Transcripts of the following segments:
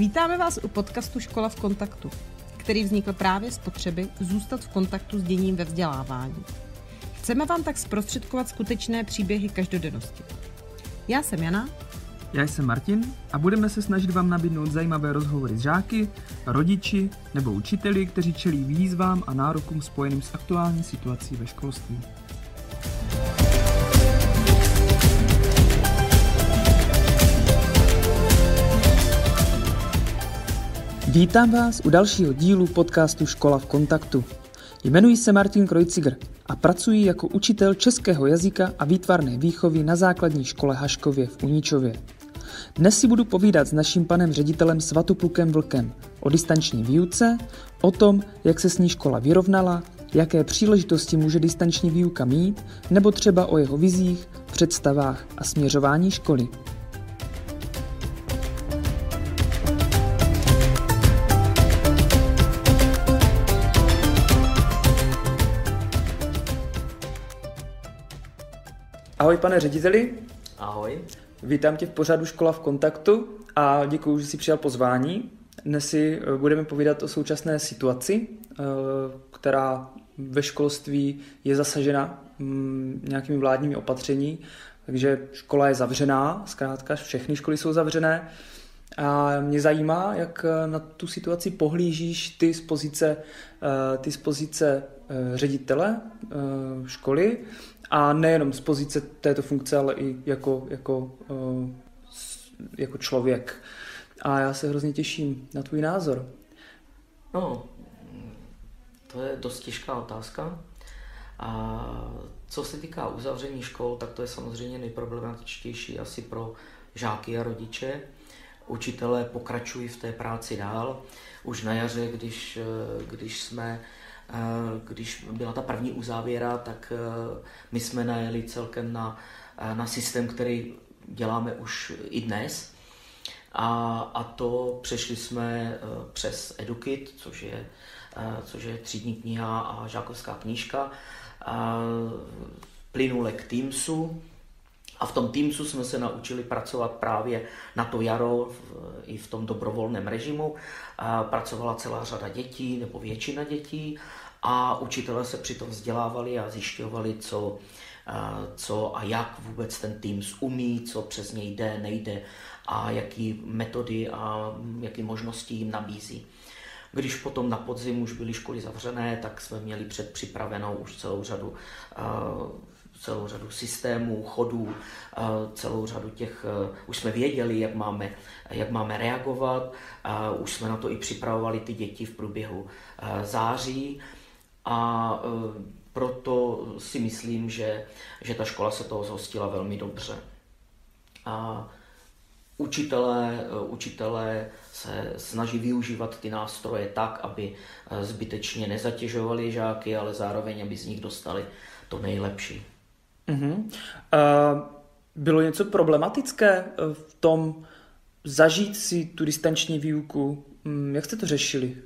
Vítáme vás u podcastu Škola v kontaktu, který vznikl právě z potřeby zůstat v kontaktu s děním ve vzdělávání. Chceme vám tak zprostředkovat skutečné příběhy každodennosti. Já jsem Jana. Já jsem Martin a budeme se snažit vám nabídnout zajímavé rozhovory s žáky, rodiči nebo učiteli, kteří čelí výzvám a nárokům spojeným s aktuální situací ve školství. Vítám vás u dalšího dílu podcastu Škola v kontaktu. Jmenuji se Martin Krojciger a pracuji jako učitel českého jazyka a výtvarné výchovy na základní škole Haškově v Uničově. Dnes si budu povídat s naším panem ředitelem Svatoplukem Vlkem o distanční výuce, o tom, jak se s ní škola vyrovnala, jaké příležitosti může distanční výuka mít, nebo třeba o jeho vizích, představách a směřování školy. Ahoj pane řediteli. Ahoj. Vítám tě v pořadu Škola v kontaktu a děkuji, že jsi přijal pozvání. Dnes si eh, budeme povídat o současné situaci, eh, která ve školství je zasažena mm, nějakými vládními opatření, takže škola je zavřená, zkrátka všechny školy jsou zavřené. A mě zajímá, jak eh, na tu situaci pohlížíš ty z pozice, ty z pozice ředitele školy a nejenom z pozice této funkce, ale i jako, jako, uh, jako člověk. A já se hrozně těším na tvůj názor. No, to je dost těžká otázka. A co se týká uzavření škol, tak to je samozřejmě nejproblematičtější asi pro žáky a rodiče. Učitelé pokračují v té práci dál. Už na jaře, když, když jsme když byla ta první uzávěra, tak eh, my jsme najeli celkem na, eh, na systém, který děláme už i dnes. A, a to přešli jsme eh, přes EduKit, což je, což je třídní kniha a žákovská knížka, plynule k Teamsu, a v tom Teamsu jsme se naučili pracovat právě na to jaro i v tom dobrovolném režimu. Pracovala celá řada dětí nebo většina dětí a učitelé se přitom vzdělávali a zjišťovali, co, co a jak vůbec ten tým umí, co přes něj jde, nejde a jaký metody a jaký možnosti jim nabízí. Když potom na podzim už byly školy zavřené, tak jsme měli předpřipravenou už celou řadu celou řadu systémů, chodů, celou řadu těch, už jsme věděli, jak máme, jak máme reagovat, už jsme na to i připravovali ty děti v průběhu září a e, proto si myslím, že, že ta škola se toho zhostila velmi dobře. A učitelé, e, učitelé se snaží využívat ty nástroje tak, aby e, zbytečně nezatěžovali žáky, ale zároveň, aby z nich dostali to nejlepší. Uh-huh. Uh, bylo něco problematické v tom zažít si tu distanční výuku? Mm, jak jste to řešili?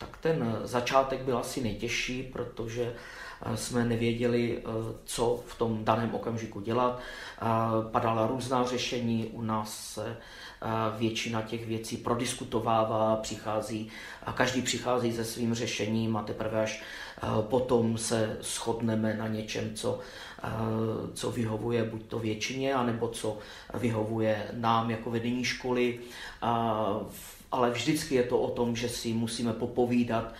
tak ten začátek byl asi nejtěžší, protože eh, jsme nevěděli, eh, co v tom daném okamžiku dělat. Eh, padala různá řešení, u nás se většina těch věcí prodiskutovává, přichází, a každý přichází se svým řešením a teprve až potom se shodneme na něčem, co, co vyhovuje buď to většině, anebo co vyhovuje nám jako vedení školy. V ale vždycky je to o tom, že si musíme popovídat,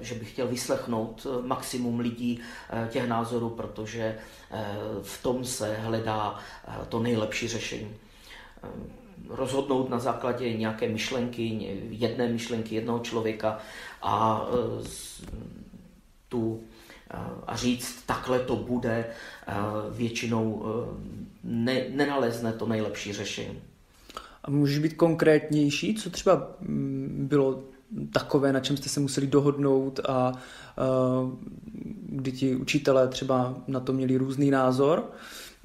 že bych chtěl vyslechnout maximum lidí těch názorů, protože v tom se hledá to nejlepší řešení. Rozhodnout na základě nějaké myšlenky, jedné myšlenky jednoho člověka a tu a říct, takhle to bude, většinou ne, nenalezne to nejlepší řešení. A můžeš být konkrétnější, co třeba mm, bylo takové, na čem jste se museli dohodnout a, kdy ti učitelé třeba na to měli různý názor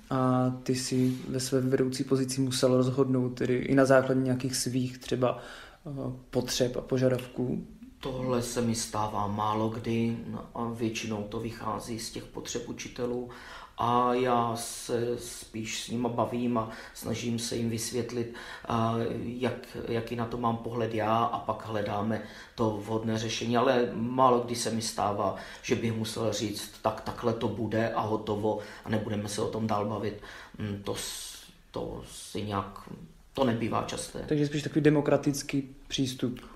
a ty si ve své vedoucí pozici musel rozhodnout tedy i na základě nějakých svých třeba potřeb a požadavků? Tohle se mi stává málo kdy no a většinou to vychází z těch potřeb učitelů a já se spíš s nima bavím a snažím se jim vysvětlit, jak, jaký na to mám pohled já a pak hledáme to vhodné řešení, ale málo kdy se mi stává, že bych musel říct, tak takhle to bude a hotovo a nebudeme se o tom dál bavit. Mm, to, to si nějak, to nebývá časté. Takže spíš takový demokratický přístup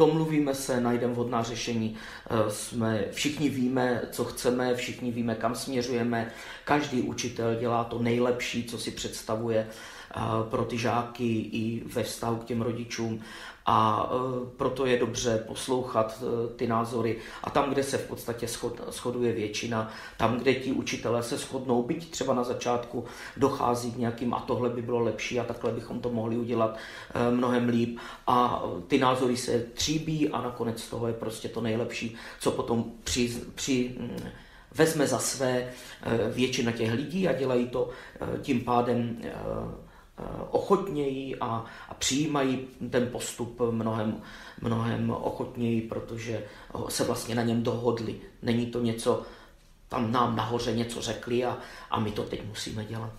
domluvíme se, najdeme vhodná řešení, eh, jsme, všichni víme, co chceme, všichni víme, kam směřujeme, každý učitel dělá to nejlepší, co si představuje eh, pro ty žáky i ve vztahu k těm rodičům a e, proto je dobře poslouchat e, ty názory. A tam, kde se v podstatě shoduje většina, tam, kde ti učitelé se shodnou, byť třeba na začátku dochází k nějakým a tohle by bylo lepší a takhle bychom to mohli udělat e, mnohem líp a ty názory se tříbí a nakonec toho je prostě to nejlepší, co potom při, při vezme za své většina těch lidí a dělají to tím pádem ochotněji a, a přijímají ten postup mnohem, mnohem ochotněji, protože se vlastně na něm dohodli. Není to něco, tam nám nahoře něco řekli a, a my to teď musíme dělat.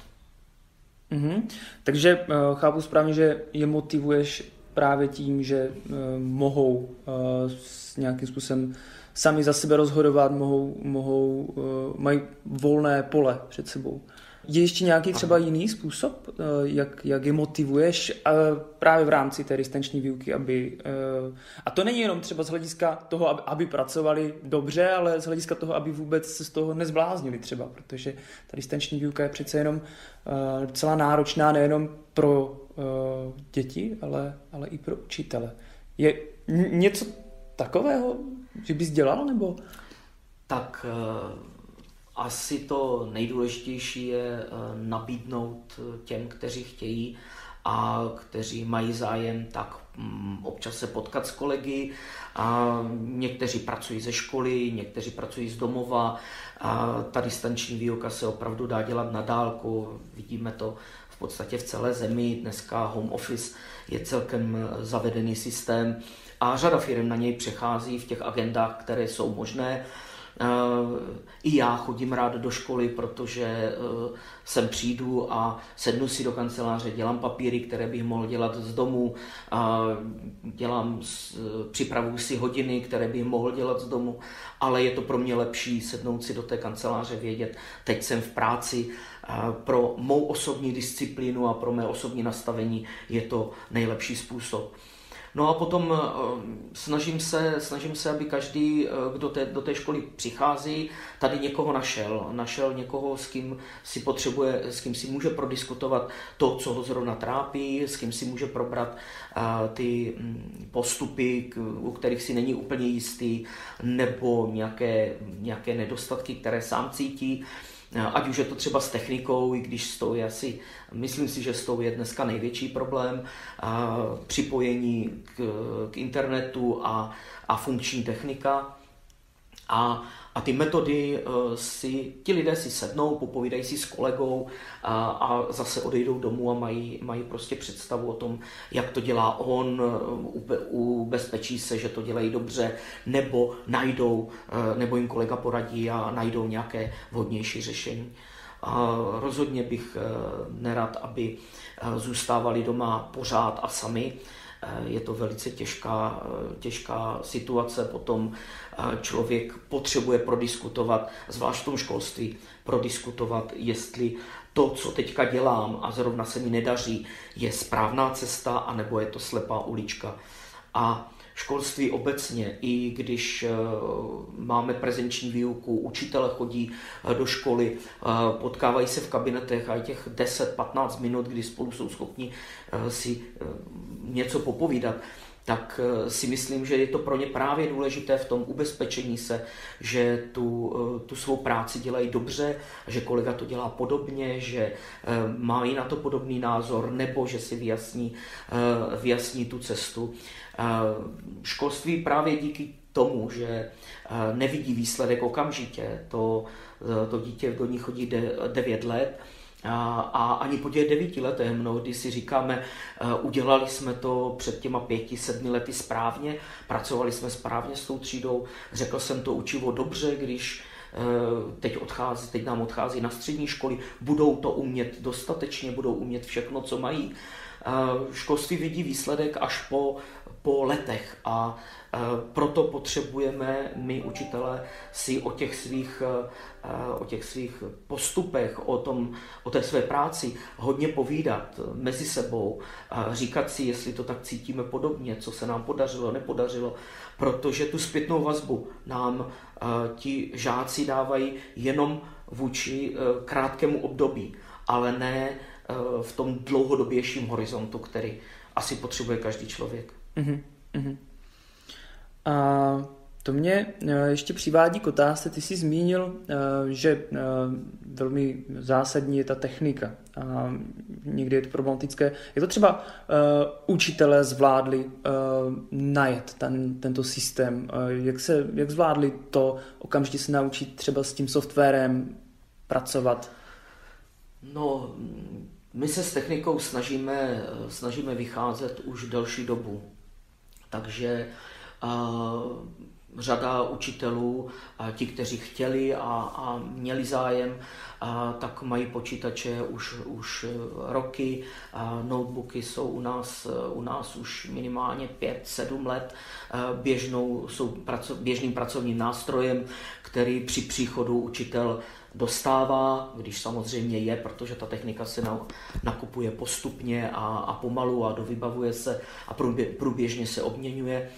Mm-hmm. Takže uh, chápu správně, že je motivuješ právě tím, že uh, mohou uh, s nějakým způsobem sami za sebe rozhodovat, mohou, mohou uh, mají volné pole před sebou. Je ještě nějaký třeba jiný způsob, eh, jak, jak je motivuješ eh, právě v rámci té distanční výuky, aby, eh, a to není jenom třeba z hlediska toho, aby, aby pracovali dobře, ale z hlediska toho, aby vůbec se z toho nezbláznili třeba, protože ta distanční výuka je přece jenom docela náročná nejenom pro děti, ale, ale i pro učitele. Je něco takového, že bys dělal, nebo? Tak asi to nejdůležitější je eh, nabídnout eh, těm, kteří chtějí a kteří mají zájem, tak mm, občas se potkat s kolegy. A někteří pracují ze školy, někteří pracují z domova. A ta distanční výuka se opravdu dá dělat na dálku. Vidíme to v podstatě v celé zemi. Dneska home office je celkem eh, zavedený systém a řada firm na něj přechází v těch agendách, které jsou možné. I já chodím rád do školy, protože eh, sem přijdu a sednu si do kanceláře, dělám papíry, které bych mohl dělat z domu, dělám, připravuji si hodiny, které bych mohl dělat z domu, ale je to pro mě lepší sednout si do té kanceláře, vědět, teď jsem v práci, pro mou osobní disciplínu a pro mé osobní nastavení je to nejlepší způsob. No a potom eh, snažím se, snažím se, aby každý, eh, kdo te, do té školy přichází, tady někoho našel. Našel někoho, s kým si potřebuje, s kým si může prodiskutovat to, co ho zrovna trápí, s kým si může probrat eh, ty mm, postupy, u kterých si není úplně jistý, nebo nějaké, nějaké nedostatky, které sám cítí. Ať už je to třeba s technikou, i když s tou je asi, myslím si, že s tou je dneska největší problém, připojení k, k internetu a, a funkční technika. A a ty metody eh, si, ti lidé si sednou, popovídají si s kolegou a, a zase odejdou domů a mají, mají prostě představu o tom, jak to dělá on, eh, ubezpečí se, že to dělají dobře, nebo najdou, eh, nebo jim kolega poradí a najdou nějaké vhodnější řešení. A rozhodně bych nerad, aby zůstávali doma pořád a sami, je to velice těžká, těžká situace, potom člověk potřebuje prodiskutovat, zvlášť v tom školství, prodiskutovat, jestli to, co teďka dělám a zrovna se mi nedaří, je správná cesta, anebo je to slepá ulička. A školství obecně, i když eh, máme prezenční výuku, učitele chodí eh, do školy, eh, potkávají se v kabinetech a těch 10-15 minut, kdy spolu jsou schopni si něco popovídat, tak si myslím, že je to pro ně právě důležité v tom ubezpečení se, že tu, tu svou práci dělají dobře, že kolega to dělá podobně, že mají na to podobný názor, nebo že si vyjasní, vyjasní tu cestu. Školství právě díky tomu, že nevidí výsledek okamžitě, to, to dítě do ní chodí 9 let, a, a ani po těch devíti letech mnohdy si říkáme, udělali jsme to před těma pěti, sedmi lety správně, pracovali jsme správně s tou třídou, řekl jsem to učivo dobře, když teď, odchází, teď nám odchází na střední školy, budou to umět dostatečně, budou umět všechno, co mají. Školství vidí výsledek až po, po letech a proto potřebujeme my, učitelé, si o těch svých, o těch svých postupech, o, tom, o té své práci hodně povídat mezi sebou, říkat si, jestli to tak cítíme podobně, co se nám podařilo, nepodařilo, protože tu zpětnou vazbu nám ti žáci dávají jenom vůči e, krátkému období, ale ne e, v tom dlouhodobějším horizontu, který asi potřebuje každý člověk. Mm-hmm. A to mě eh, ještě přivádí k otázce, ty jsi zmínil, eh, že eh, velmi zásadní je ta technika a někdy je to problematické. Je to třeba učitelé zvládli najet ten, tento systém? Jak, se, jak zvládli to okamžitě se naučit třeba s tím softwarem pracovat? No, my se s technikou snažíme, snažíme vycházet už delší dobu. Takže řada učitelů, ti, kteří chtěli a, a měli zájem, a tak mají počítače už, už roky. A notebooky jsou u nás, u nás už minimálně 5-7 let. Běžnou, jsou praco, běžným pracovním nástrojem, který při příchodu učitel dostává, když samozřejmě je, protože ta technika se nakupuje postupně a, a pomalu a dovybavuje se a průběžně se obměňuje.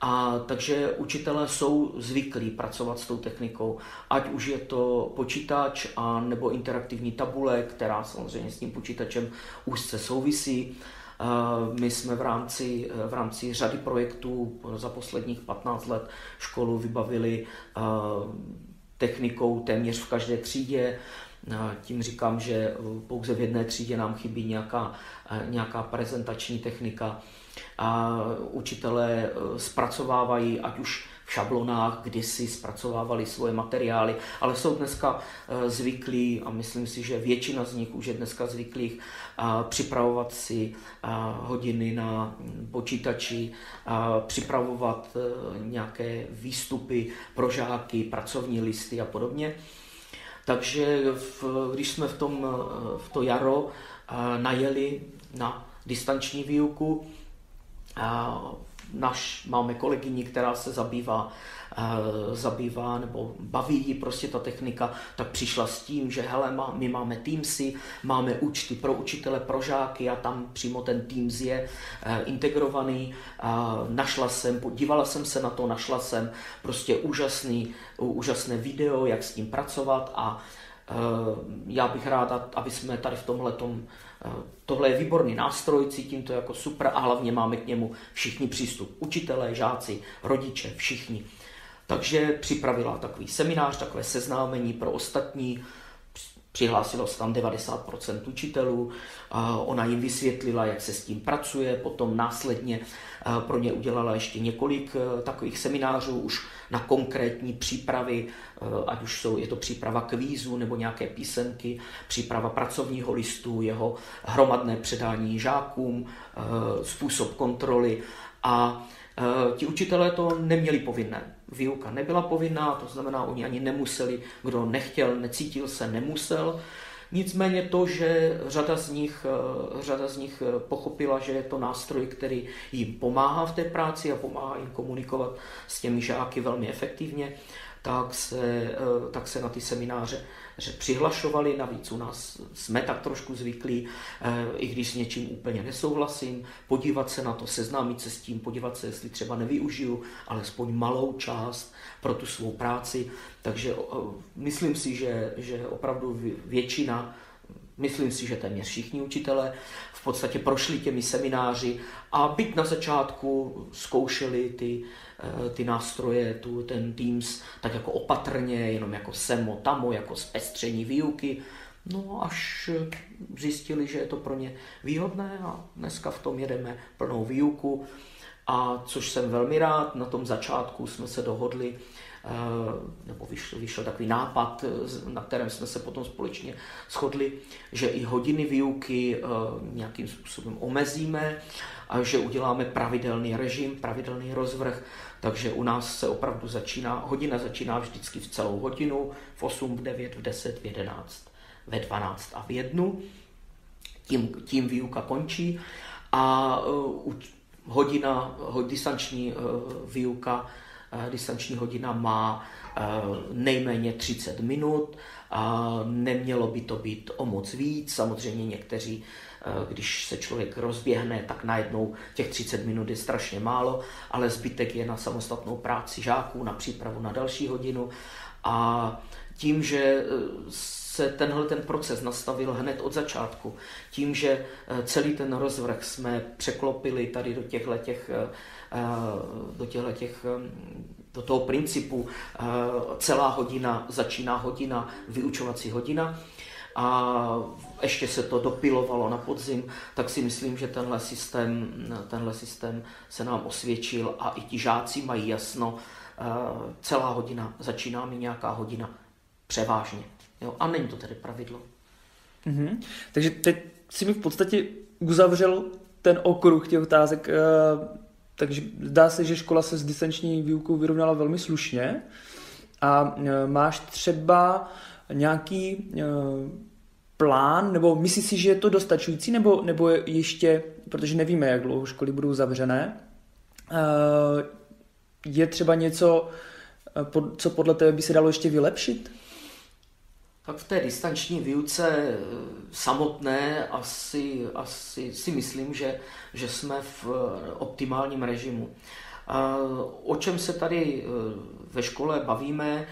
A takže učitelé jsou zvyklí pracovat s tou technikou, ať už je to počítač a nebo interaktivní tabule, která samozřejmě s tím počítačem úzce souvisí. My jsme v rámci, v rámci řady projektů za posledních 15 let školu vybavili technikou téměř v každé třídě. Tím říkám, že pouze v jedné třídě nám chybí nějaká, nějaká prezentační technika a učitelé eh, zpracovávají, ať už v šablonách, kdysi zpracovávali svoje materiály, ale jsou dneska eh, zvyklí, a myslím si, že většina z nich už je dneska zvyklých, připravovat si hodiny na počítači, připravovat eh, nějaké výstupy pro žáky, pracovní listy a podobně. Takže v, když jsme v, tom, v to jaro najeli na distanční výuku, Naš, máme kolegyni, která se zabývá, zabývá nebo baví ji prostě ta technika, tak přišla s tím, že hele, má, my máme Teamsy, máme účty pro učitele, pro žáky a tam přímo ten Teams je e, integrovaný. Našla jsem, podívala jsem se na to, našla jsem prostě úžasný, úžasné video, jak s tím pracovat a e, já bych rád, aby jsme tady v tomhle Tohle je výborný nástroj, cítím to jako super a hlavně máme k němu všichni přístup. Učitelé, žáci, rodiče, všichni. Takže připravila takový seminář, takové seznámení pro ostatní, Přihlásilo se tam 90% učitelů, ona jim vysvětlila, jak se s tím pracuje, potom následně pro ně udělala ještě několik e, takových seminářů už na konkrétní přípravy, e, ať už jsou, je to příprava kvízu nebo nějaké písemky, příprava pracovního listu, jeho hromadné předání žákům, e, způsob kontroly a ti učitelé to neměli povinné výuka nebyla povinná, to znamená, oni ani nemuseli, kdo nechtěl, necítil se, nemusel. Nicméně to, že řada z nich, eh, řada z nich eh, pochopila, že je to nástroj, který jim pomáhá v té práci a pomáhá jim komunikovat s těmi žáky velmi efektivně, tak se, eh, tak se na ty semináře že přihlašovali, navíc u nás jsme tak trošku zvyklí, eh, i když s něčím úplně nesouhlasím, podívat se na to, seznámit se s tím, podívat se, jestli třeba nevyužiju alespoň malou část pro tu svou práci. Takže myslím si, že, že opravdu většina Myslím si, že téměř všichni učitelé podstatě prošli těmi semináři a byť na začátku zkoušeli ty, eh, ty nástroje, tu, ten Teams, tak jako opatrně, jenom jako semo, tamo, jako zpestření výuky, no až zjistili, že je to pro ně výhodné a dneska v tom jedeme plnou výuku. A což jsem velmi rád, na tom začátku jsme se dohodli nebo vyšel, vyšel takový nápad, na kterém jsme se potom společně shodli, že i hodiny výuky nějakým způsobem omezíme a že uděláme pravidelný režim, pravidelný rozvrh, takže u nás se opravdu začíná, hodina začíná vždycky v celou hodinu, v 8, v 9, v 10, v 11, ve 12 a v 1. Tím, tím výuka končí a hodina, distanční výuka, distanční hodina má uh, nejméně 30 minut, a nemělo by to být o moc víc, samozřejmě někteří Eh, když se člověk rozběhne, tak najednou těch 30 minut je strašně málo, ale zbytek je na samostatnou práci žáků, na přípravu na další hodinu. A tím, že eh, se tenhle ten proces nastavil hned od začátku, tím, že eh, celý ten rozvrh jsme překlopili tady do těchto těch, do těchto těch do toho principu celá hodina začíná hodina, vyučovací hodina, a ještě se to dopilovalo na podzim, tak si myslím, že tenhle systém, tenhle systém se nám osvědčil a i ti žáci mají jasno, eh, celá hodina, začíná mi nějaká hodina převážně. Jo? A není to tedy pravidlo. Mm-hmm. Takže teď si mi v podstatě uzavřel ten okruh těch otázek, eh, takže zdá se, že škola se s distanční výukou vyrovnala velmi slušně a eh, máš třeba nějaký plán, nebo myslíš si, že je to dostačující, nebo, nebo ještě, protože nevíme, jak dlouho školy budou zavřené, eh, je třeba něco, co podle tebe by se dalo ještě vylepšit? Tak v té distanční výuce eh, samotné asi, asi si myslím, že, že jsme v optimálním režimu. O čem se tady ve škole bavíme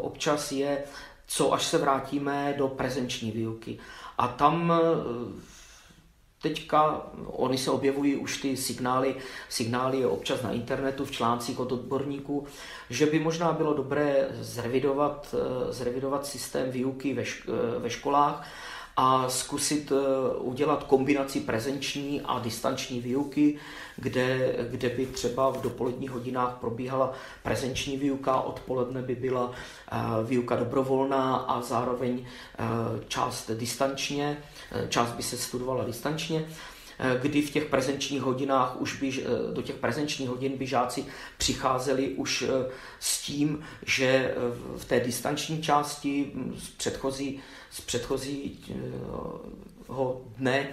občas je, co až se vrátíme do prezenční výuky. A tam eh, teďka, oni se objevují už ty signály, signály občas na internetu, v článcích od odborníků, že by možná bylo dobré zrevidovat, eh, zrevidovat systém výuky ve, eh, ve školách, a zkusit udělat kombinaci prezenční a distanční výuky, kde, kde by třeba v dopoledních hodinách probíhala prezenční výuka, odpoledne by byla eh, výuka dobrovolná a zároveň eh, část distančně, eh, část by se studovala distančně kdy v těch prezenčních hodinách už by, do těch prezenčních hodin by žáci přicházeli už s tím, že v té distanční části hm, z předchozí, z předchozího dne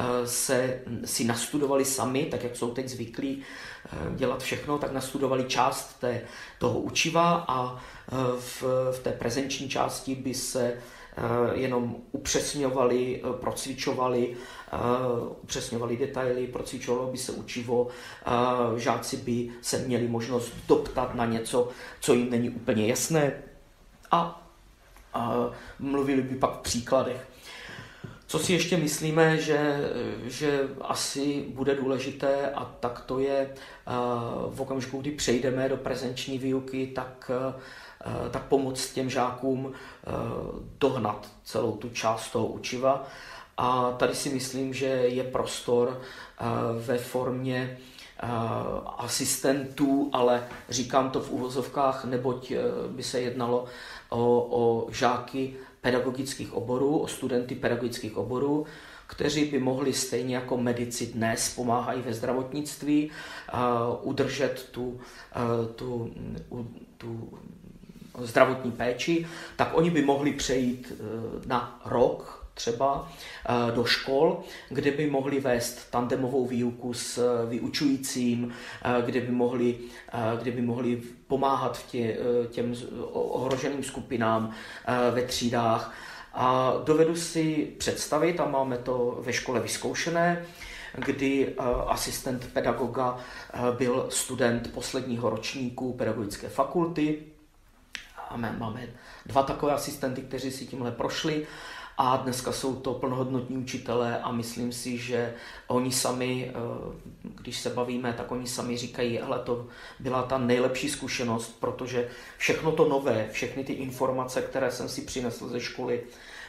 Eh, se si nastudovali sami, tak jak jsou teď zvyklí eh, dělat všechno, tak nastudovali část té, toho učiva a eh, v, v té prezenční části by se jenom upřesňovali, procvičovali, upřesňovali detaily, procvičovalo by se učivo, žáci by se měli možnost doptat na něco, co jim není úplně jasné. A, a mluvili by pak v příkladech. Co si ještě myslíme, že, že asi bude důležité, a tak to je eh, v okamžiku, kdy přejdeme do prezenční výuky, tak, eh, tak pomoct těm žákům eh, dohnat celou tu část toho učiva. A tady si myslím, že je prostor ve formě asistentů, ale říkám to v uvozovkách, neboť by se jednalo o, o žáky pedagogických oborů, o studenty pedagogických oborů, kteří by mohli stejně jako medici dnes pomáhají ve zdravotnictví udržet tu, tu, tu zdravotní péči, tak oni by mohli přejít na rok třeba eh, do škol, kde by mohli vést tandemovou výuku s eh, vyučujícím, eh, kde by mohli, kde by mohli pomáhat v tě, těm ohroženým skupinám ve třídách. A dovedu si představit, a máme to ve škole vyzkoušené, kdy asistent pedagoga byl student posledního ročníku pedagogické fakulty. Máme dva takové asistenty, kteří si tímhle prošli a dneska jsou to plnohodnotní učitelé a myslím si, že oni sami, eh, když se bavíme, tak oni sami říkají, ale to byla ta nejlepší zkušenost, protože všechno to nové, všechny ty informace, které jsem si přinesl ze školy,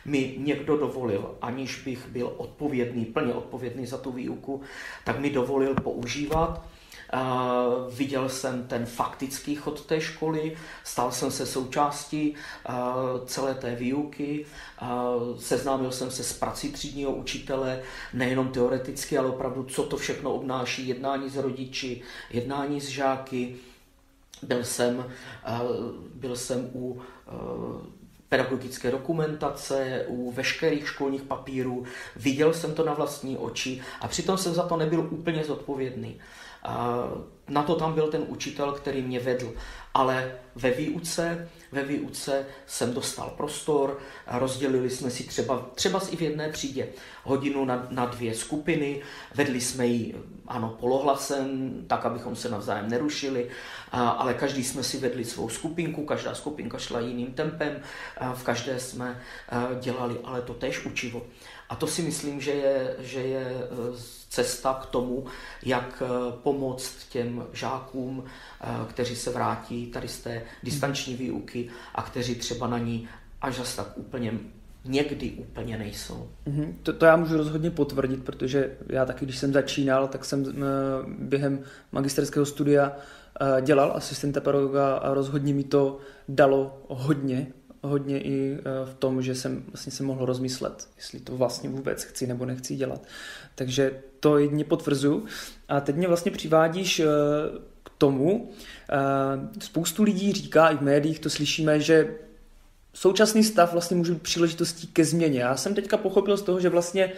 mi někdo dovolil, aniž bych byl odpovědný, plně odpovědný za tu výuku, tak mi dovolil používat Uh, viděl jsem ten faktický chod té školy, stal jsem se součástí uh, celé té výuky, uh, seznámil jsem se s prací třídního učitele, nejenom teoreticky, ale opravdu, co to všechno obnáší, jednání s rodiči, jednání s žáky. Byl jsem, byl jsem u pedagogické dokumentace, u veškerých školních papírů, viděl jsem to na vlastní oči a přitom jsem za to nebyl úplně zodpovědný. Na to tam byl ten učitel, který mě vedl. Ale ve výuce, ve výuce jsem dostal prostor, rozdělili jsme si třeba, třeba i v jedné třídě hodinu na, na dvě skupiny, vedli jsme ji, ano, polohlasem, tak, abychom se navzájem nerušili, ale každý jsme si vedli svou skupinku, každá skupinka šla jiným tempem, v každé jsme dělali ale to též učivo. A to si myslím, že je, že je e, cesta k tomu, jak e, pomoct těm žákům, e, kteří se vrátí tady z té distanční výuky a kteří třeba na ní až zase tak úplně někdy úplně nejsou. Mm-hmm. To, to já můžu rozhodně potvrdit, protože já taky, když jsem začínal, tak jsem během magisterského studia dělal asistenta pedagoga a rozhodně mi to dalo hodně hodně i eh, v tom, že jsem vlastně se mohl rozmyslet, jestli to vlastně vůbec chci nebo nechci dělat. Takže to jedně potvrzuju. A teď mě vlastně přivádíš eh, k tomu, eh, spoustu lidí říká, i v médiích to slyšíme, že současný stav vlastně může být příležitostí ke změně. Já jsem teďka pochopil z toho, že vlastně,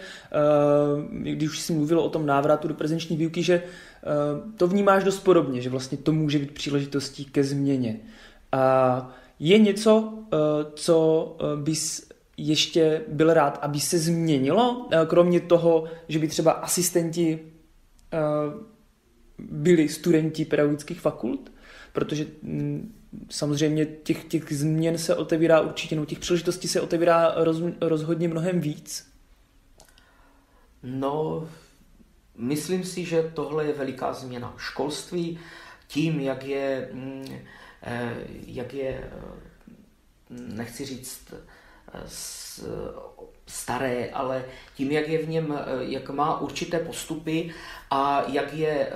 když už jsi mluvil o tom návratu do prezenční výuky, že to vnímáš dost podobně, že vlastně to může být příležitostí ke změně. A je něco, eh, co eh, bys ještě byl rád, aby se změnilo, eh, kromě toho, že by třeba asistenti byli studenti pedagogických fakult? Protože mm, samozřejmě těch, těch změn se otevírá určitě, no těch příležitostí se otevírá roz, rozhodně mnohem víc. No, myslím si, že tohle je veliká změna. Školství tím, jak je mm, jak je, eh, nechci říct eh, staré, ale tím, jak je v něm, jak má určité postupy a jak je,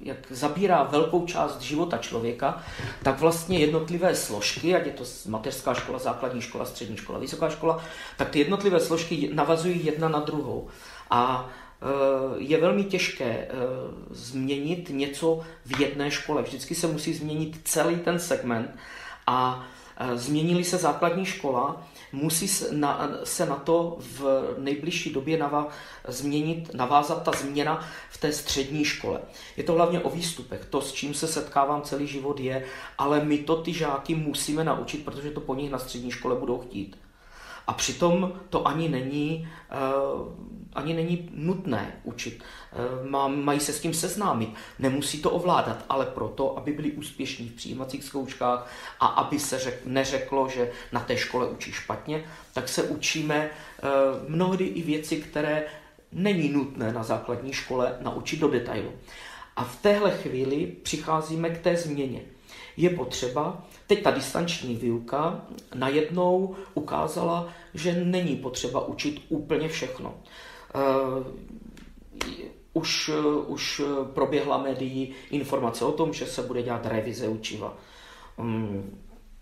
jak zabírá velkou část života člověka, tak vlastně jednotlivé složky, ať je to mateřská škola, základní škola, střední škola, vysoká škola, tak ty jednotlivé složky navazují jedna na druhou. A Eh, je velmi těžké eh, změnit něco v jedné škole. Vždycky se musí změnit celý ten segment a eh, změnili se základní škola, musí se na, to v nejbližší době změnit, navázat ta změna v té střední škole. Je to hlavně o výstupech. To, s čím se setkávám celý život, je, ale my to ty žáky musíme naučit, protože to po nich na střední škole budou chtít. A přitom to ani není, uh, ani není nutné učit. Uh, mají se s tím seznámit. Nemusí to ovládat, ale proto, aby byli úspěšní v přijímacích zkouškách a aby se řek, neřeklo, že na té škole učí špatně, tak se učíme uh, mnohdy i věci, které není nutné na základní škole naučit do detailu. A v téhle chvíli přicházíme k té změně. Je potřeba, Teď ta distanční výuka najednou ukázala, že není potřeba učit úplně všechno. Uh, už, uh, už proběhla médií informace o tom, že se bude dělat revize učiva. Um,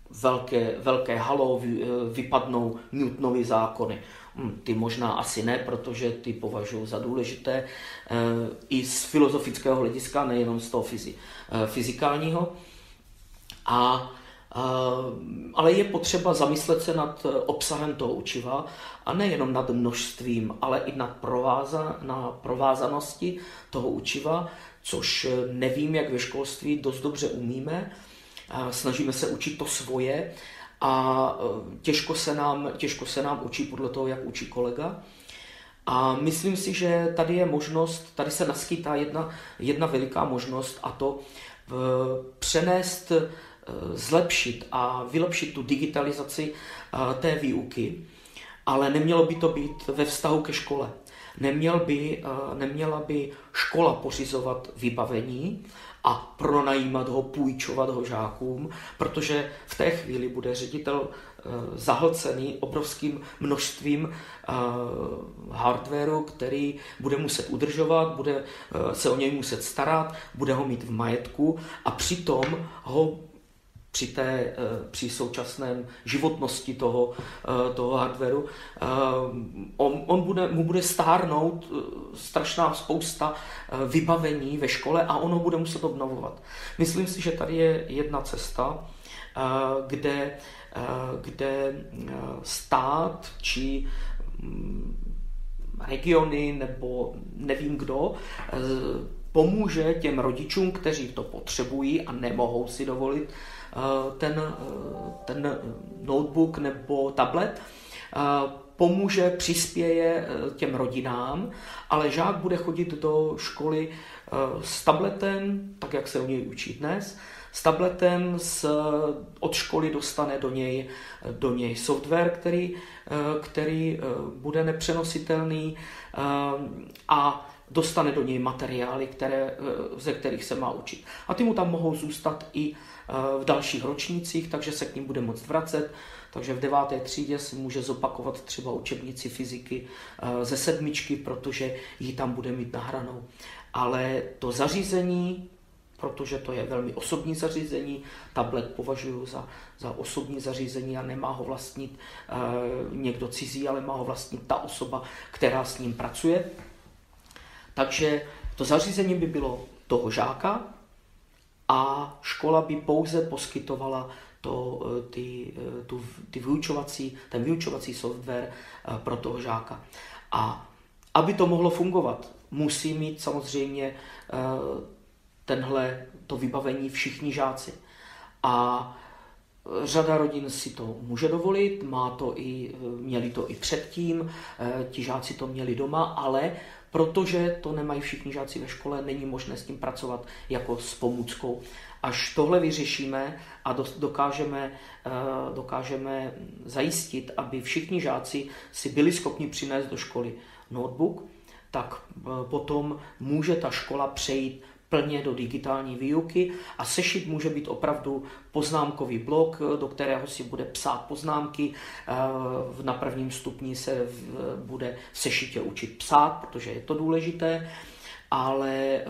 velké, velké halo, uh, vypadnou Newtonovy zákony. Um, ty možná asi ne, protože ty považuji za důležité i z filozofického hlediska, nejenom z toho fyzi, fyzikálního. A ale je potřeba zamyslet se nad eh, obsahem toho učiva a nejenom nad množstvím, ale i nad prováza, na provázanosti toho učiva, což eh, nevím, jak ve školství dost dobře umíme. Snažíme se učit to svoje a eh, těžko se nám, těžko se nám učí podle toho, jak učí kolega. A myslím si, že tady je možnost, tady se naskytá jedna, jedna veliká možnost a to přenést Eh, zlepšit a vylepšit tu digitalizaci eh, té výuky, ale nemělo by to být ve vztahu ke škole. Neměl by, eh, neměla by škola pořizovat vybavení a pronajímat ho, půjčovat ho žákům, protože v té chvíli bude ředitel zahlcený obrovským množstvím hardwareu, který bude muset udržovat, bude se o něj muset starat, bude ho mít v majetku a přitom ho při, té, eh, při současném životnosti toho, eh, toho hardwareu. Eh, on, on bude, mu bude stárnout strašná spousta vybavení ve škole a ono bude muset obnovovat. Myslím si, že tady je jedna cesta, kde, kde stát či mm, regiony nebo nevím kdo pomůže těm rodičům, kteří to potřebují a nemohou si dovolit ten, eh, ten notebook nebo tablet, eh, pomůže, přispěje těm rodinám, ale žák bude chodit do školy s tabletem, tak jak se o něj učí dnes, s tabletem s, od školy dostane do něj, do něj software, který, který bude nepřenositelný a dostane do něj materiály, které, ze kterých se má učit. A ty mu tam mohou zůstat i v dalších ročnících, takže se k ním bude moct vracet. Takže v deváté třídě si může zopakovat třeba učebnici fyziky eh, ze sedmičky, protože ji tam bude mít nahranou. Ale to zařízení, protože to je velmi osobní zařízení, tablet považuji za, za osobní zařízení a nemá ho vlastnit e, někdo cizí, ale má ho vlastnit ta osoba, která s ním pracuje. Takže to zařízení by bylo toho žáka, a škola by pouze poskytovala to, eh, ty, eh, tu, ty vyučovací, ten vyučovací software eh, pro toho žáka. A aby to mohlo fungovat, musí mít samozřejmě tenhle to vybavení všichni žáci. A Řada rodin si to může dovolit, má to i, měli to i předtím, ti žáci to měli doma, ale protože to nemají všichni žáci ve škole, není možné s tím pracovat jako s pomůckou. Až tohle vyřešíme a dokážeme, eh, dokážeme zajistit, aby všichni žáci si byli schopni přinést do školy notebook, tak eh, potom může ta škola přejít plně do digitální výuky a sešit může být opravdu poznámkový blok, do kterého si bude psát poznámky. Eh, na prvním stupni se bude v sešitě učit psát, protože je to důležité ale eh,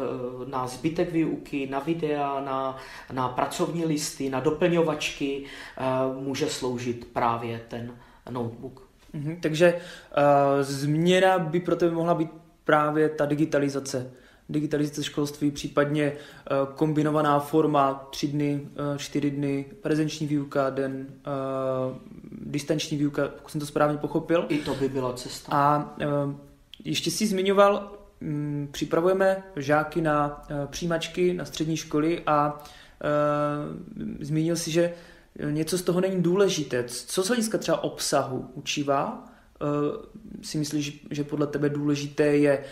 na zbytek výuky, na videa, na, na pracovní listy, na doplňovačky eh, může sloužit právě ten notebook. Mhm, takže uh, změna by pro tebe mohla být právě ta digitalizace digitalizace školství, případně eh, kombinovaná forma tři dny, eh, čtyři dny, prezenční výuka, den, eh, distanční výuka, pokud jsem to správně pochopil. I to by byla cesta. A ještě si zmiňoval, mm, připravujeme žáky na přijímačky na střední školy a zmínil si, že něco z toho není důležité. Co z hlediska třeba obsahu učívá, si myslíš, že podle tebe důležité je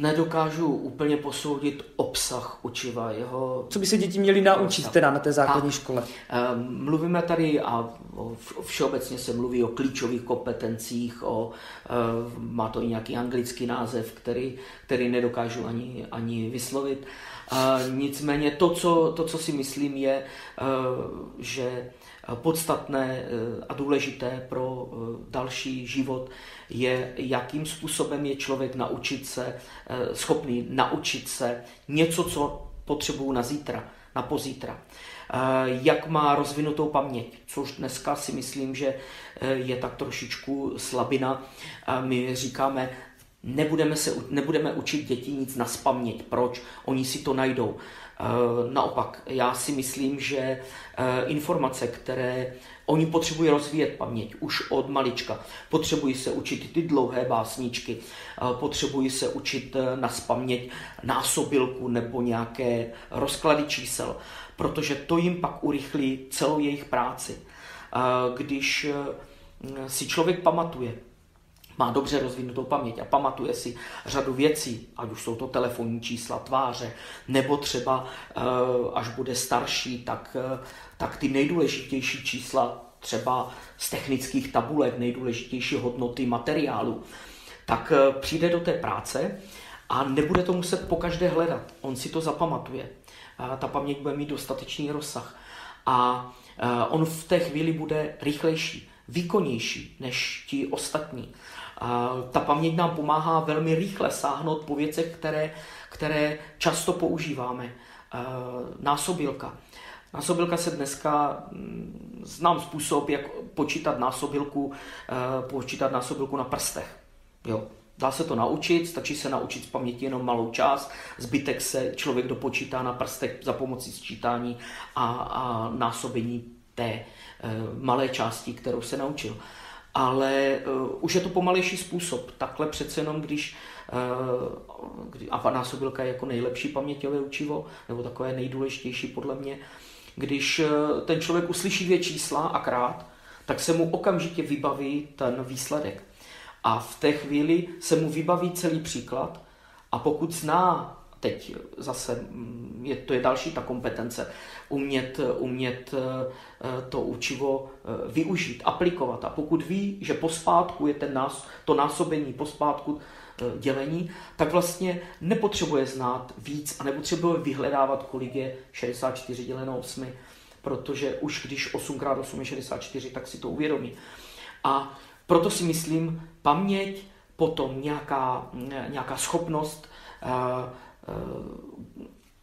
nedokážu úplně posoudit obsah učiva, jeho... Co by se děti měly naučit obsah. teda na té základní a, škole? Um, mluvíme tady a všeobecně se mluví o klíčových kompetencích, o, um, má to i nějaký anglický název, který, který nedokážu ani, ani vyslovit. Nicméně to co, to, co si myslím, je, uh, že podstatné a důležité pro další život je, jakým způsobem je člověk naučit se, eh, schopný naučit se něco, co potřebuju na zítra, na pozítra. Eh, jak má rozvinutou paměť, což dneska si myslím, že eh, je tak trošičku slabina. My říkáme, nebudeme, se, nebudeme učit děti nic na spaměť. Proč? Oni si to najdou. Naopak, já si myslím, že informace, které Oni potřebují rozvíjet paměť už od malička. Potřebují se učit ty dlouhé básničky, potřebují se učit eh, na spaměť násobilku nebo nějaké rozklady čísel, protože to jim pak urychlí celou jejich práci. Když eh, si člověk pamatuje, má dobře rozvinutou paměť a pamatuje si řadu věcí, ať už jsou to telefonní čísla, tváře, nebo třeba eh, až bude starší, tak, eh, tak ty nejdůležitější čísla třeba z technických tabulek, nejdůležitější hodnoty materiálu, tak eh, přijde do té práce a nebude to muset po každé hledat. On si to zapamatuje. Ta paměť bude mít dostatečný rozsah. A on v té chvíli bude rychlejší, výkonnější než ti ostatní. Ta paměť nám pomáhá velmi rychle sáhnout po věcech, které, které často používáme. Násobilka. Násobilka se dneska, mm, znám způsob, jak počítat násobilku, počítat násobilku na prstech. Jo, Dá se to naučit, stačí se naučit z paměti jenom malou část, zbytek se člověk dopočítá na prstech za pomocí sčítání a, a násobení té e, malé části, kterou se naučil. Ale e, už je to pomalejší způsob. Takhle přece jenom, když e, a násobilka je jako nejlepší paměťové učivo, nebo takové nejdůležitější podle mě, když e, ten člověk uslyší dvě čísla a krát, tak se mu okamžitě vybaví ten výsledek. A v té chvíli se mu vybaví celý příklad a pokud zná, teď zase mm, je, to je další ta kompetence, umět, umět eh, to učivo eh, využít, aplikovat. A pokud ví, že pospátku je ten nás, to násobení pospátku eh, dělení, tak vlastně nepotřebuje znát víc a nepotřebuje vyhledávat, kolik je 64 děleno 8, protože už když 8 x 8 je 64, tak si to uvědomí. A proto si myslím, paměť, potom nějaká, nějaká schopnost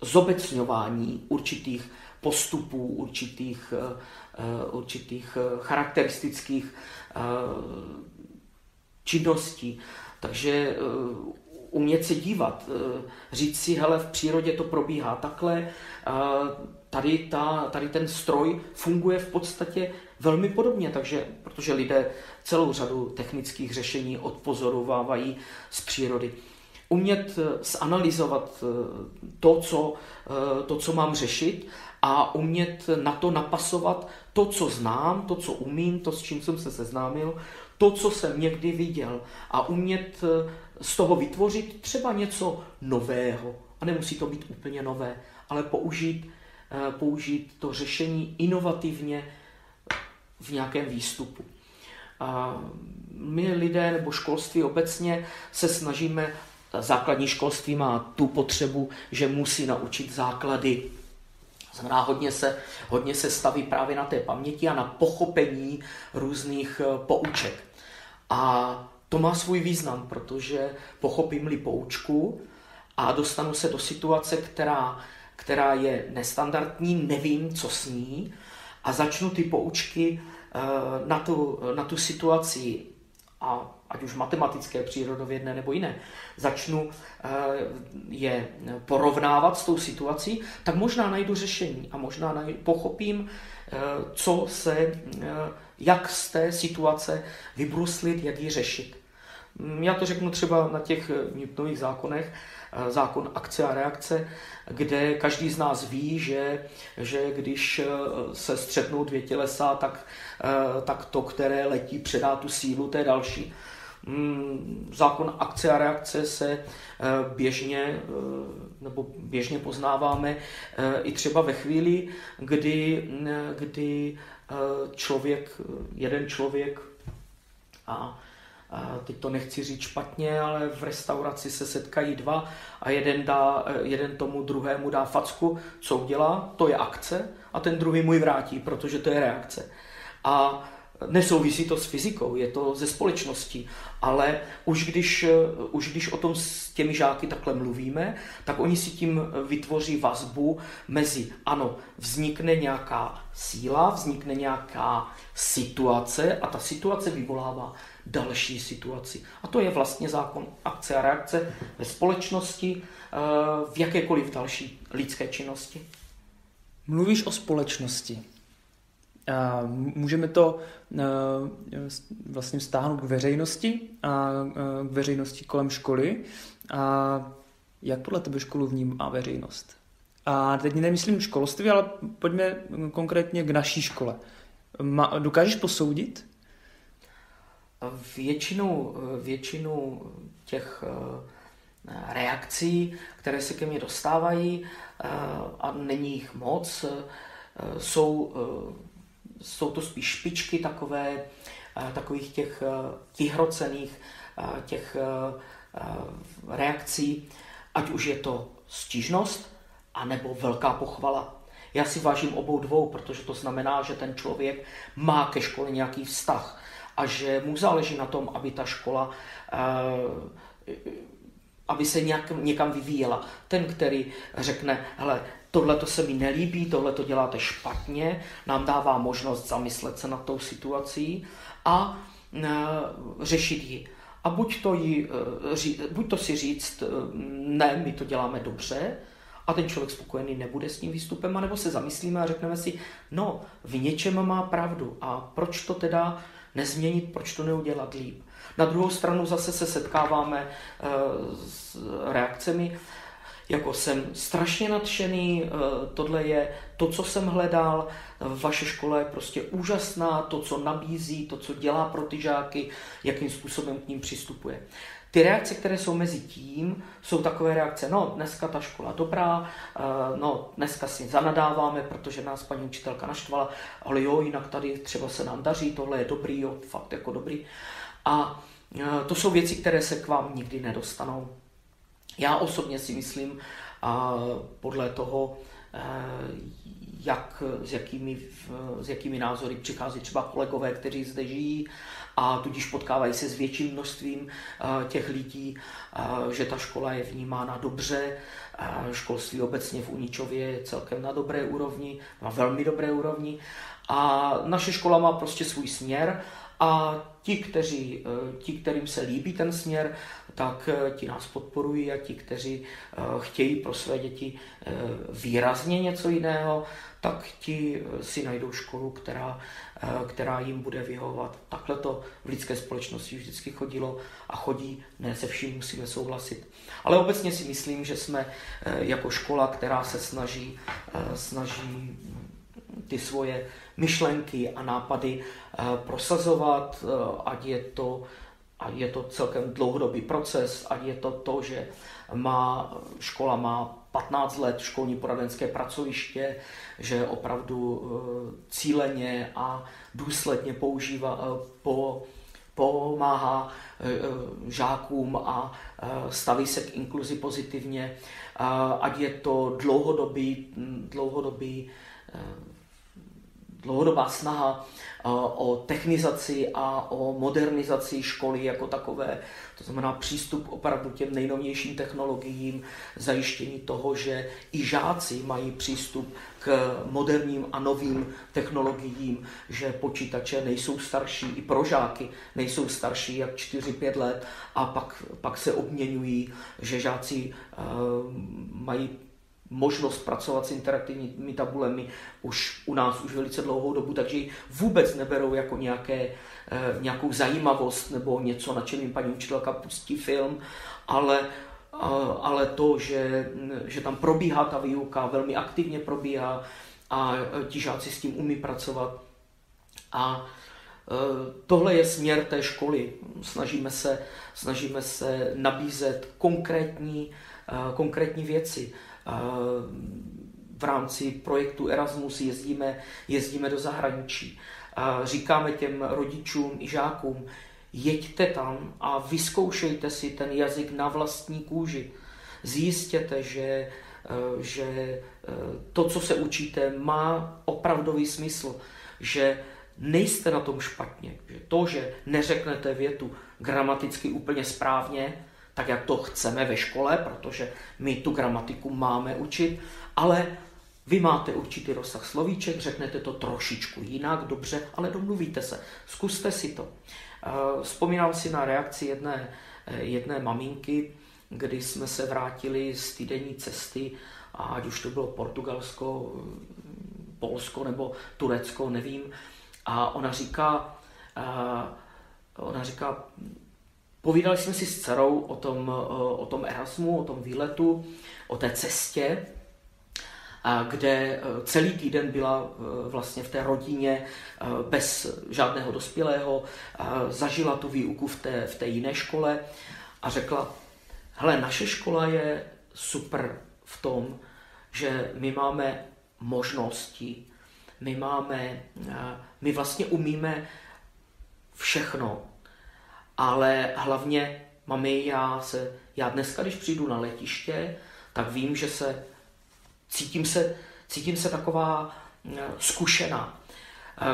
zobecňování určitých postupů, určitých, uh, určitých charakteristických činností. Takže umět se dívat, říct si, hele, v přírodě to probíhá takhle, tady, ta, tady ten stroj funguje v podstatě velmi podobně, takže, protože lidé celou řadu technických řešení odpozorovávají z přírody. Umět eh, zanalizovat eh, to co, eh, to, co mám řešit a umět na to napasovat to, co znám, to, co umím, to, s čím jsem se seznámil, to, co jsem někdy viděl a umět z toho vytvořit třeba něco nového. A nemusí to být úplně nové, ale použít, použít to řešení inovativně v nějakém výstupu. A my lidé nebo školství obecně se snažíme, základní školství má tu potřebu, že musí naučit základy. Znamená, hodně se, hodně se staví právě na té paměti a na pochopení různých eh, pouček. A to má svůj význam, protože pochopím-li poučku a dostanu se do situace, která, která je nestandardní, nevím, co s ní, a začnu ty poučky Eh, na tu, na tu situaci, a ať už matematické, přírodovědné nebo jiné, začnu eh, je porovnávat s tou situací, tak možná najdu řešení a možná pochopím, eh, co se, jak z té situace vybruslit, jak ji řešit. Já to řeknu třeba na těch Newtonových zákonech, zákon akce a reakce, kde každý z nás ví, že, že když se střetnou dvě tělesa, tak, tak to, které letí, předá tu sílu té další. Mm, zákon akce a reakce se běžně, nebo běžně poznáváme i třeba ve chvíli, kdy, kdy člověk, jeden člověk a teď to nechci říct špatně, ale v restauraci se setkají dva a jeden, dá, jeden tomu druhému dá facku, co udělá, to je akce a ten druhý mu ji vrátí, protože to je reakce. A nesouvisí to s fyzikou, je to ze společností, ale už když, už když o tom s těmi žáky takhle mluvíme, tak oni si tím vytvoří vazbu mezi, ano, vznikne nějaká síla, vznikne nějaká situace a ta situace vyvolává další situaci. A to je vlastně zákon akce a reakce ve společnosti, eh, v jakékoliv další lidské činnosti. Mluvíš o společnosti. A můžeme to eh, vlastně stáhnout k veřejnosti a eh, k veřejnosti kolem školy. A jak podle tebe školu vnímá veřejnost? A teď nemyslím školství, ale pojďme konkrétně k naší škole. Dokážeš posoudit, Většinu, většinu těch eh, reakcí, které se ke mně dostávají, a není jich moc, jsou, jsou to spíš špičky takové, takových těch vyhrocených těch reakcí, ať už je to stížnost, anebo velká pochvala. Já si vážím obou dvou, protože to znamená, že ten člověk má ke škole nějaký vztah a že mu záleží na tom, aby ta škola eh, aby se nějak, někam vyvíjela. Ten, který řekne, hele, tohle to se mi nelíbí, tohle to děláte špatně, nám dává možnost zamyslet se nad tou situací a e, řešit ji. A buď to, jí, e, buď to si říct, e, ne, my to děláme dobře, a ten člověk spokojený nebude s tím výstupem, anebo se zamyslíme a řekneme si, no, v něčem má pravdu a proč to teda nezměnit, proč to neudělat líp. Na druhou stranu zase se setkáváme s reakcemi, jako jsem strašně nadšený, tohle je to, co jsem hledal, vaše škola je prostě úžasná, to, co nabízí, to, co dělá pro ty žáky, jakým způsobem k ním přistupuje. Ty reakce, které jsou mezi tím, jsou takové reakce, no dneska ta škola dobrá, eh, no dneska si zanadáváme, protože nás paní učitelka naštvala, ale jo, jinak tady třeba se nám daří, tohle je dobrý, jo, fakt jako dobrý. A eh, to jsou věci, které se k vám nikdy nedostanou. Já osobně si myslím, a podle toho, eh, jak, s, jakými, s jakými názory přichází třeba kolegové, kteří zde žijí a tudíž potkávají se s větším množstvím eh, těch lidí, eh, že ta škola je vnímána dobře, školství obecně v Uničově je celkem na dobré úrovni, na velmi dobré úrovni a naše škola má prostě svůj směr a ti, kteří, eh, ti, kterým se líbí ten směr, tak eh, ti nás podporují a ti, kteří eh, chtějí pro své děti výrazně něco jiného, tak ti si najdou školu, která, která jim bude vyhovovat. Takhle to v lidské společnosti vždycky chodilo a chodí, ne se vším musíme souhlasit. Ale obecně si myslím, že jsme jako škola, která se snaží, snaží ty svoje myšlenky a nápady eh, prosazovat, eh, ať je to, ať je to celkem dlouhodobý proces, ať je to to, že má, škola má 15 let školní poradenské pracoviště, že opravdu eh, cíleně a důsledně používá, po, pomáhá žákům a staví se k inkluzi pozitivně, ať je to dlouhodobý, dlouhodobý dlouhodobá snaha eh, o technizaci a o modernizaci školy jako takové. To znamená přístup opravdu těm nejnovějším technologiím, zajištění toho, že i žáci mají přístup k moderním a novým technologiím, že počítače nejsou starší, i pro žáky nejsou starší jak 4-5 let a pak, pak se obměňují, že žáci uh, mají možnost pracovat s interaktivními tabulemi už u nás už velice dlouhou dobu, takže ji vůbec neberou jako nějaké, eh, nějakou zajímavost nebo něco, na čem jim paní učitelka pustí film, ale ale to, že, že tam probíhá ta výuka, velmi aktivně probíhá a eh, ti žáci s tím umí pracovat. A eh, tohle je směr té školy. Snažíme se, snažíme se nabízet konkrétní, konkrétní věci v rámci projektu Erasmus jezdíme, jezdíme do zahraničí. Říkáme těm rodičům i žákům, jeďte tam a vyzkoušejte si ten jazyk na vlastní kůži. Zjistěte, že, e, že e, to, co se učíte, má opravdový smysl, že nejste na tom špatně, že to, že neřeknete větu gramaticky úplně správně, tak jak to chceme ve škole, protože my tu gramatiku máme učit, ale vy máte určitý rozsah slovíček, řeknete to trošičku jinak, dobře, ale domluvíte se. Zkuste si to. Eh, vzpomínám si na reakci jedné, eh, jedné maminky, kdy jsme se vrátili z týdenní cesty, ať už to bylo Portugalsko, Polsko nebo Turecko, nevím. A ona říká, eh, ona říká, Povídali jsme si s dcerou o tom, o tom Erasmu, o tom výletu, o té cestě, kde eh, celý týden byla eh, vlastně v té rodině bez žádného dospělého, zažila tu výuku v té, v té jiné škole a řekla, hele, naše škola je super v tom, že my máme možnosti, my máme, my vlastně umíme všechno, ale hlavně, mami, já, se, já dneska, když přijdu na letiště, tak vím, že se cítím se, cítím se taková zkušená.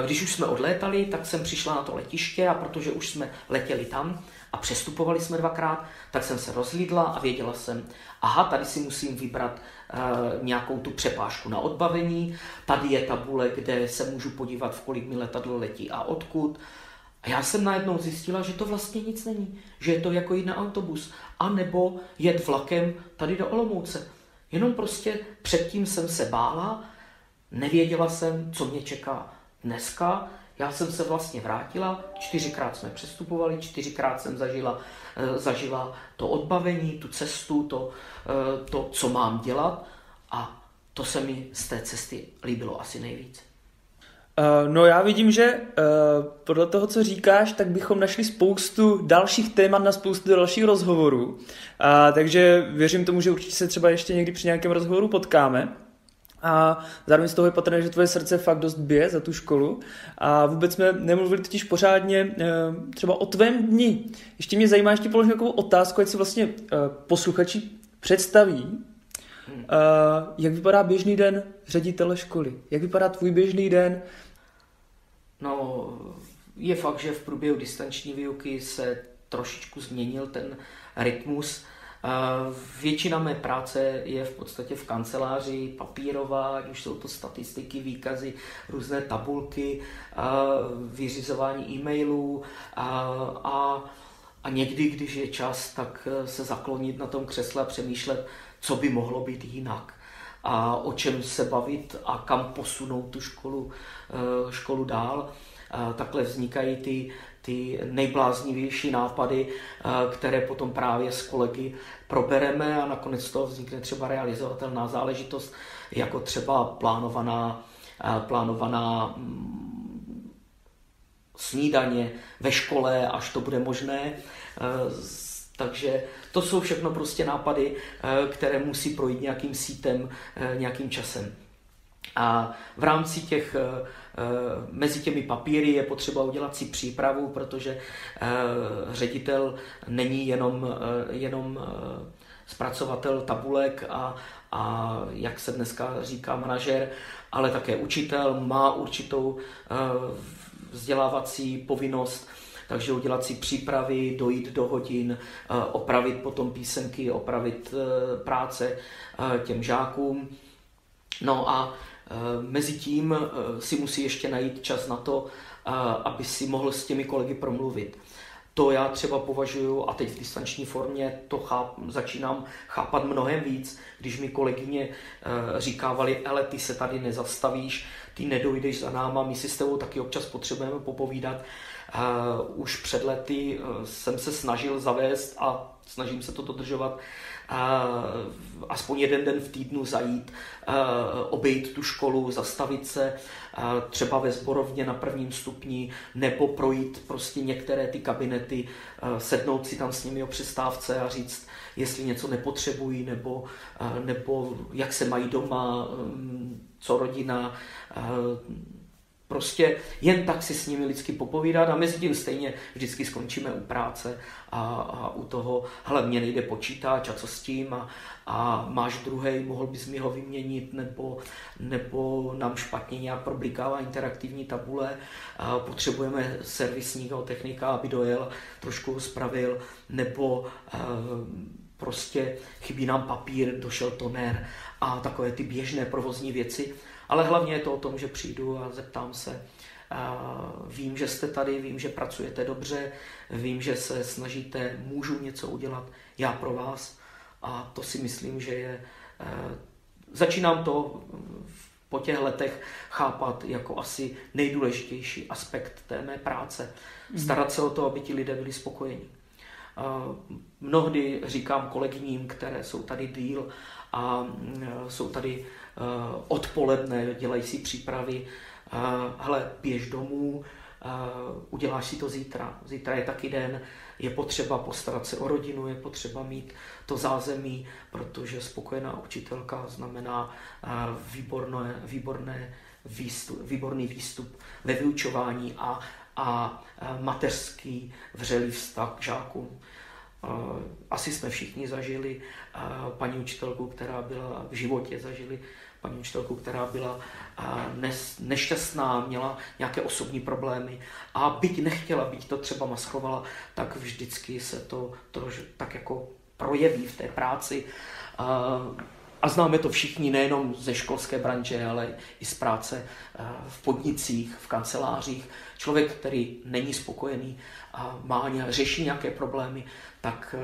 Když už jsme odlétali, tak jsem přišla na to letiště a protože už jsme letěli tam a přestupovali jsme dvakrát, tak jsem se rozlídla a věděla jsem, aha, tady si musím vybrat uh, nějakou tu přepážku na odbavení, tady je tabule, kde se můžu podívat, v kolik mi letadlo letí a odkud. A já jsem najednou zjistila, že to vlastně nic není, že je to jako jít na autobus, a nebo jet vlakem tady do Olomouce. Jenom prostě předtím jsem se bála, nevěděla jsem, co mě čeká dneska. Já jsem se vlastně vrátila, čtyřikrát jsme přestupovali, čtyřikrát jsem zažila, eh, zažila to odbavení, tu cestu, to, eh, to, co mám dělat a to se mi z té cesty líbilo asi nejvíc. Uh, no já vidím, že uh, podle toho, co říkáš, tak bychom našli spoustu dalších témat na spoustu dalších rozhovorů. Uh, takže věřím tomu, že určitě se třeba ještě někdy při nějakém rozhovoru potkáme. A zároveň z toho je patrné, že tvoje srdce fakt dost bije za tu školu. A vůbec jsme nemluvili totiž pořádně třeba o tvém dni. Ještě mě zajímá, ještě položím takovou otázku, ať si vlastně posluchači představí, jak vypadá běžný den ředitele školy. Jak vypadá tvůj běžný den No, je fakt, že v průběhu distanční výuky se trošičku změnil ten rytmus. Většina mé práce je v podstatě v kanceláři, papírová, ať už jsou to statistiky, výkazy, různé tabulky, vyřizování e-mailů a, a, a někdy, když je čas, tak se zaklonit na tom křesle a přemýšlet, co by mohlo být jinak a o čem se bavit a kam posunout tu školu, eh, školu dál. Takhle vznikají ty, ty nejbláznivější nápady, eh, které potom právě s kolegy probereme a nakonec z toho vznikne třeba realizovatelná záležitost, jako třeba plánovaná, eh, plánovaná mm, snídaně ve škole, až to bude možné. Takže to jsou všechno prostě nápady, eh, které musí projít nějakým sítem, eh, nějakým časem. A v rámci těch, eh, mezi těmi papíry je potřeba udělat si přípravu, protože ředitel není jenom, jenom zpracovatel tabulek a, a jak se dneska říká manažer, ale také učitel má určitou vzdělávací povinnost takže udělat si přípravy, dojít do hodin, eh, opravit potom písemky, opravit eh, práce eh, těm žákům. No a mezi tím si musí ještě najít čas na to, aby si mohl s těmi kolegy promluvit. To já třeba považuji, a teď v distanční formě to cháp, začínám chápat mnohem víc, když mi kolegyně e, říkávali, ale ty se tady nezastavíš, ty nedojdeš za náma, my si s tebou taky občas potřebujeme popovídat. Uh, už před lety uh, jsem se snažil zavést a snažím se to dodržovat uh, aspoň jeden den v týdnu zajít, obejít tu školu, zastavit se třeba ve zborovně na prvním stupni nebo projít prostě některé ty kabinety, sednout si tam s nimi o přestávce a říct, jestli něco nepotřebují nebo, nebo jak se mají doma, um, co rodina, Prostě jen tak si s nimi lidsky popovídat a mezi tím stejně vždycky skončíme u práce a, a u toho, hele, mě nejde počítač a co s tím a, a máš druhý, mohl bys mi ho vyměnit nebo, nebo nám špatně nějak problikává interaktivní tabule, a potřebujeme servisního technika, aby dojel, trošku spravil, nebo a, prostě chybí nám papír, došel toner a takové ty běžné provozní věci, ale hlavně je to o tom, že přijdu a zeptám se. Vím, že jste tady, vím, že pracujete dobře, vím, že se snažíte, můžu něco udělat já pro vás a to si myslím, že je. Začínám to po těch letech chápat jako asi nejdůležitější aspekt té mé práce. Mhm. Starat se o to, aby ti lidé byli spokojeni. Mnohdy říkám kolegyním, které jsou tady díl a jsou tady Eh, odpoledne, dělají si přípravy, eh, hele, běž domů, eh, uděláš si to zítra. Zítra je taky den, je potřeba postarat se o rodinu, je potřeba mít to zázemí, protože spokojená učitelka znamená výborné, výborné výstup, výborný výstup ve vyučování a, a mateřský vřelý vztah k žákům. Asi jsme všichni zažili paní učitelku, která byla v životě, zažili paní učitelku, která byla nešťastná, měla nějaké osobní problémy a byť nechtěla, byť to třeba maskovala, tak vždycky se to, to tak jako projeví v té práci. A známe to všichni nejenom ze školské branže, ale i z práce v podnicích, v kancelářích. Člověk, který není spokojený a má, řeší nějaké problémy, tak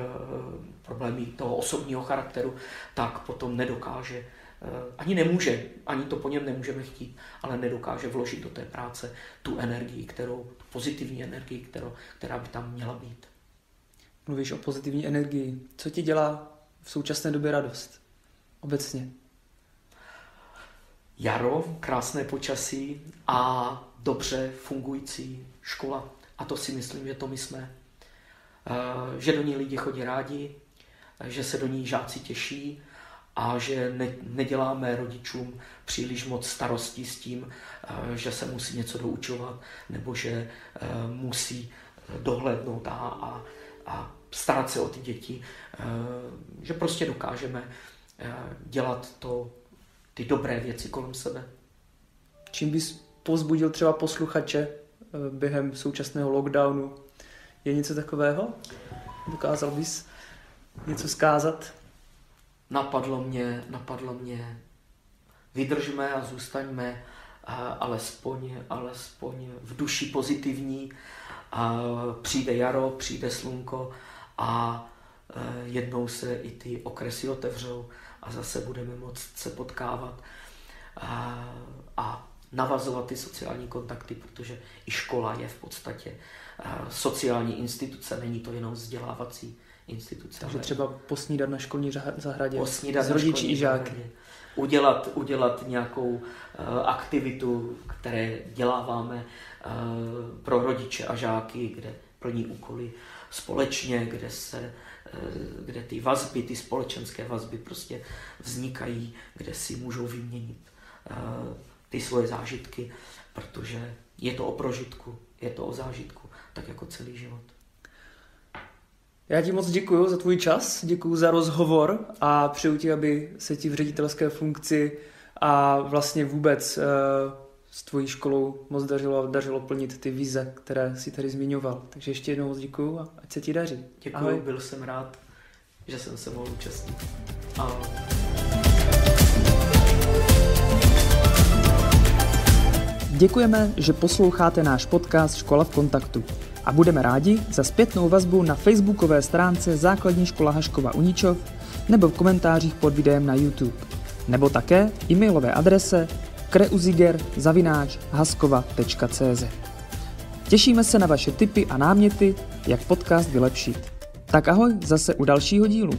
problémy toho osobního charakteru, tak potom nedokáže Eh, ani nemůže, ani to po něm nemůžeme chtít, ale nedokáže vložit do té práce tu energii, kterou, tu pozitivní energii, kterou, která by tam měla být. Mluvíš o pozitivní energii. Co ti dělá v současné době radost? Obecně. Jaro, krásné počasí a dobře fungující škola. A to si myslím, že to my jsme. Eh, že do ní lidi chodí rádi, že se do ní žáci těší, a že ne, neděláme rodičům příliš moc starostí s tím, eh, že se musí něco doučovat nebo že eh, musí dohlednout a, a, a starat se o ty děti, že prostě dokážeme dělat to, ty dobré věci kolem sebe. Čím bys pozbudil třeba posluchače během současného lockdownu? Je něco takového? Dokázal bys něco zkázat? napadlo mě, napadlo mě, vydržme a zůstaňme alespoň, alespoň v duši pozitivní. A přijde jaro, přijde slunko a jednou se i ty okresy otevřou a zase budeme moct se potkávat a, a navazovat ty sociální kontakty, protože i škola je v podstatě sociální instituce, není to jenom vzdělávací instituce. Takže třeba posnídat na školní zahradě posnídat s rodiči i žáky. Zahradě. Udělat, udělat nějakou uh, aktivitu, které děláváme uh, pro rodiče a žáky, kde plní úkoly společně, kde se uh, kde ty vazby, ty společenské vazby prostě vznikají, kde si můžou vyměnit uh, ty svoje zážitky, protože je to o prožitku, je to o zážitku, tak jako celý život. Já ti moc děkuji za tvůj čas, děkuji za rozhovor a přeju ti, aby se ti v ředitelské funkci a vlastně vůbec uh, s tvojí školou moc dařilo, dařilo plnit ty vize, které si tady zmiňoval. Takže ještě jednou moc děkuji a ať se ti daří. Děkuji, byl jsem rád, že jsem se mohl účastnit. Ahoj. Děkujeme, že posloucháte náš podcast Škola v kontaktu a budeme rádi za zpětnou vazbu na facebookové stránce Základní škola Haškova Uničov nebo v komentářích pod videem na YouTube, nebo také e-mailové adrese kreuziger.haskova.cz Těšíme se na vaše tipy a náměty, jak podcast vylepšit. Tak ahoj zase u dalšího dílu.